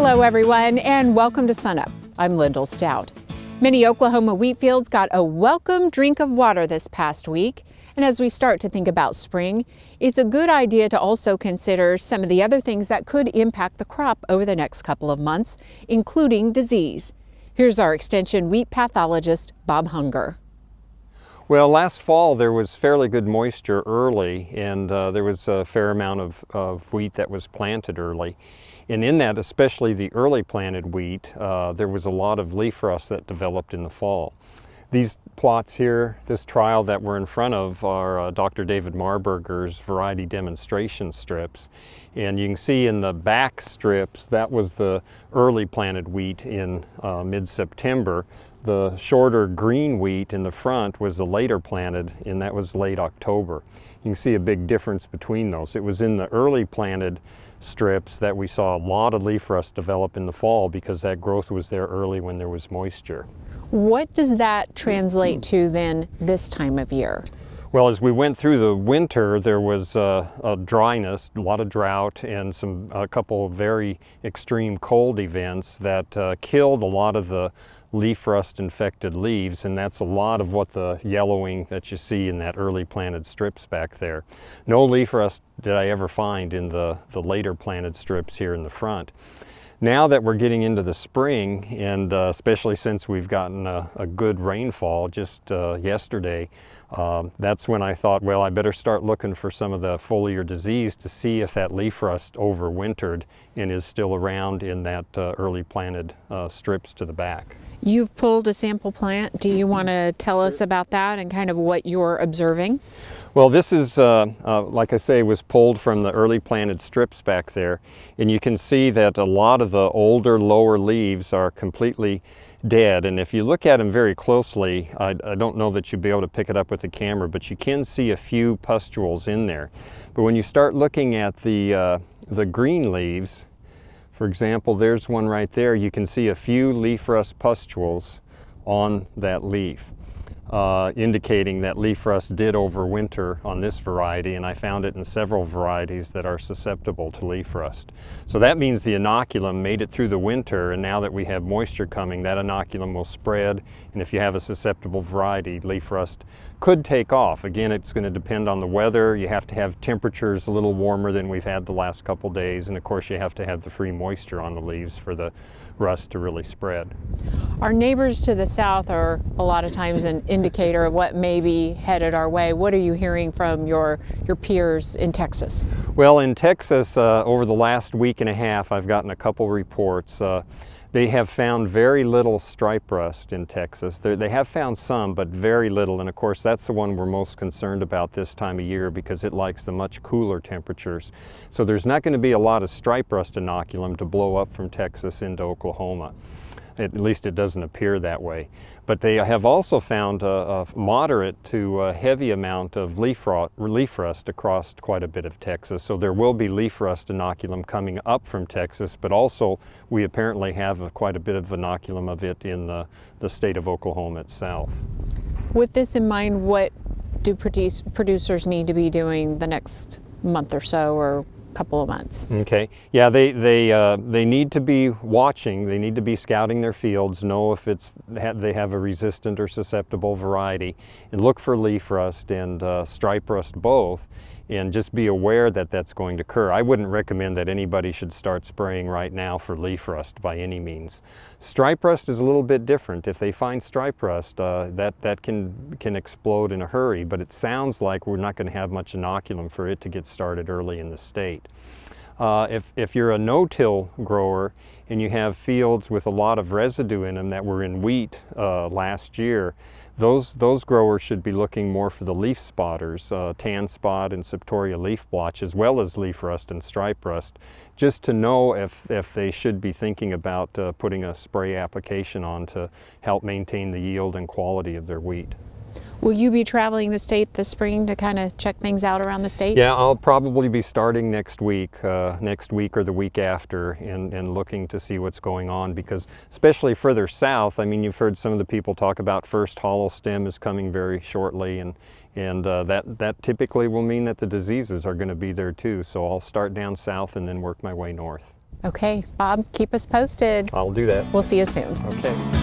Hello, everyone, and welcome to Sunup. I'm Lyndall Stout. Many Oklahoma wheat fields got a welcome drink of water this past week. And as we start to think about spring, it's a good idea to also consider some of the other things that could impact the crop over the next couple of months, including disease. Here's our Extension wheat pathologist, Bob Hunger. Well, last fall there was fairly good moisture early and uh, there was a fair amount of, of, wheat that was planted early. And in that, especially the early planted wheat, uh, there was a lot of leaf rust that developed in the fall. These plots here, this trial that we're in front of are uh, Dr. David Marburger's variety demonstration strips. And you can see in the back strips, that was the early planted wheat in uh, mid-September. The shorter green wheat in the front was the later planted and that was late October. You can see a big difference between those. It was in the early planted strips that we saw a lot of leaf rust develop in the fall because that growth was there early when there was moisture. What does that translate to then this time of year? Well, as we went through the winter, there was uh, a dryness, a lot of drought, and some a couple of very extreme cold events that uh, killed a lot of the leaf rust infected leaves and that's a lot of what the yellowing that you see in that early planted strips back there. No leaf rust did I ever find in the, the later planted strips here in the front. Now that we're getting into the spring, and uh, especially since we've gotten a, a good rainfall just uh, yesterday, um, that's when I thought, well, I better start looking for some of the foliar disease to see if that leaf rust overwintered and is still around in that uh, early planted uh, strips to the back. You've pulled a sample plant. Do you want to tell us about that and kind of what you're observing? Well, this is, uh, uh, like I say, was pulled from the early planted strips back there. And you can see that a lot of the older, lower leaves are completely dead. And if you look at them very closely, I, I don't know that you'd be able to pick it up with the camera, but you can see a few pustules in there. But when you start looking at the, uh, the green leaves, for example, there's one right there, you can see a few leaf rust pustules on that leaf uh, indicating that leaf rust did overwinter on this variety and I found it in several varieties that are susceptible to leaf rust. So that means the inoculum made it through the winter and now that we have moisture coming that inoculum will spread and if you have a susceptible variety leaf rust could take off. Again it's going to depend on the weather. You have to have temperatures a little warmer than we've had the last couple days and of course you have to have the free moisture on the leaves for the rust to really spread. Our neighbors to the south are a lot of times an indicator of what may be headed our way. What are you hearing from your, your peers in Texas? Well, in Texas, uh, over the last week and a half, I've gotten a couple reports. Uh, they have found very little stripe rust in Texas. They're, they have found some, but very little. And of course, that's the one we're most concerned about this time of year because it likes the much cooler temperatures. So there's not going to be a lot of stripe rust inoculum to blow up from Texas into Oklahoma. At least it doesn't appear that way. But they have also found a, a moderate to a heavy amount of leaf rust, leaf rust across quite a bit of Texas. So there will be leaf rust inoculum coming up from Texas, but also we apparently have a, quite a bit of inoculum of it in the, the state of Oklahoma itself. With this in mind, what do produce, producers need to be doing the next month or so or couple of months. Okay. Yeah, they they uh, they need to be watching. They need to be scouting their fields, know if it's they have a resistant or susceptible variety, and look for leaf rust and uh, stripe rust both and just be aware that that's going to occur. I wouldn't recommend that anybody should start spraying right now for leaf rust by any means. Stripe rust is a little bit different. If they find stripe rust, uh, that, that can, can explode in a hurry, but it sounds like we're not going to have much inoculum for it to get started early in the state. Uh, if, if you're a no-till grower and you have fields with a lot of residue in them that were in wheat uh, last year, those, those growers should be looking more for the leaf spotters, uh, tan spot and septoria leaf blotch, as well as leaf rust and stripe rust, just to know if, if they should be thinking about uh, putting a spray application on to help maintain the yield and quality of their wheat. Will you be traveling the state this spring to kind of check things out around the state? Yeah, I'll probably be starting next week, uh, next week or the week after, and, and looking to see what's going on because especially further south, I mean, you've heard some of the people talk about first hollow stem is coming very shortly and, and uh, that, that typically will mean that the diseases are going to be there too. So I'll start down south and then work my way north. Okay, Bob, keep us posted. I'll do that. We'll see you soon. Okay.